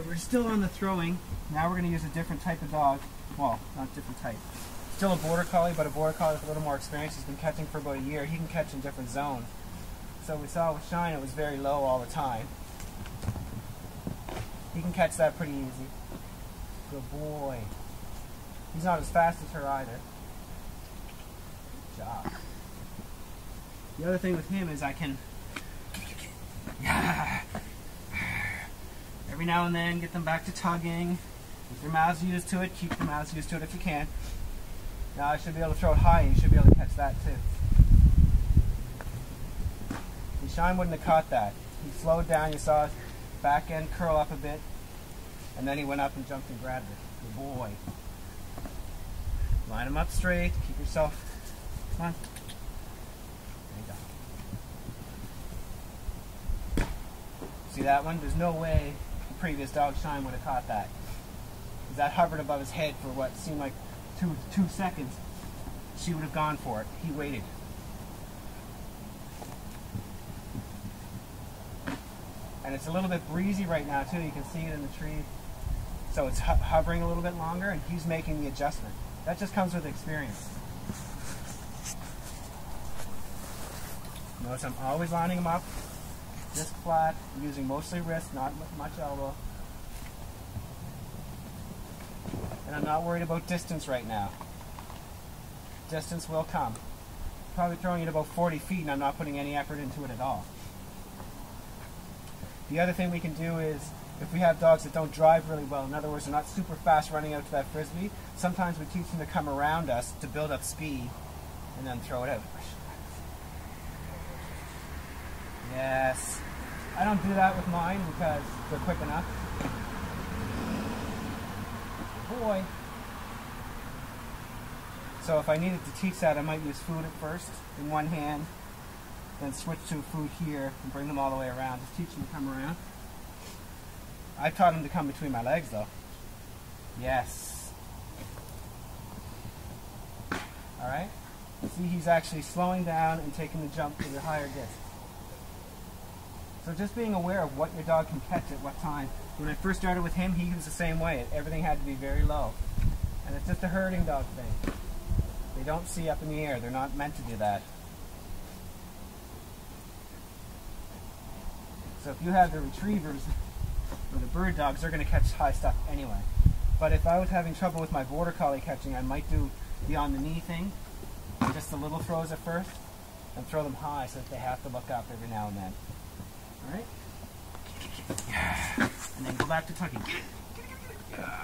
We're still on the throwing. Now we're going to use a different type of dog. Well, not different type. Still a border collie, but a border collie with a little more experience. He's been catching for about a year. He can catch in different zones. So we saw with Shine, it was very low all the time. He can catch that pretty easy. Good boy. He's not as fast as her either. Good job. The other thing with him is I can every now and then get them back to tugging. Get their mouths used to it. Keep their mouths used to it if you can. Now I should be able to throw it high and you should be able to catch that too. And Shine wouldn't have caught that. He slowed down, you saw his back end curl up a bit, and then he went up and jumped and grabbed it. Good boy. Line him up straight, keep yourself, come on. There you go. See that one? There's no way the previous dog Shine would have caught that. Because that hovered above his head for what seemed like two, two seconds. She would have gone for it. He waited. And it's a little bit breezy right now too. You can see it in the tree. So it's ho hovering a little bit longer and he's making the adjustment. That just comes with experience. Notice I'm always lining him up, disc flat, using mostly wrist, not much elbow. And I'm not worried about distance right now. Distance will come. Probably throwing it about 40 feet and I'm not putting any effort into it at all. The other thing we can do is if we have dogs that don't drive really well, in other words, they're not super fast running out to that frisbee, sometimes we teach them to come around us to build up speed and then throw it out. Yes. I don't do that with mine because they're quick enough. Boy. So if I needed to teach that, I might use food at first in one hand, then switch to food here and bring them all the way around. Just teach them to come around. I taught him to come between my legs though. Yes. Alright? See, he's actually slowing down and taking the jump to the higher disc. So just being aware of what your dog can catch at what time. When I first started with him, he was the same way. Everything had to be very low. And it's just a herding dog thing. They don't see up in the air. They're not meant to do that. So if you have the retrievers or the bird dogs, they're going to catch high stuff anyway. But if I was having trouble with my border collie catching, I might do the on the knee thing, just the little throws at first, and throw them high so that they have to look up every now and then. back to Tucky. Get it! Get it, get it, get it.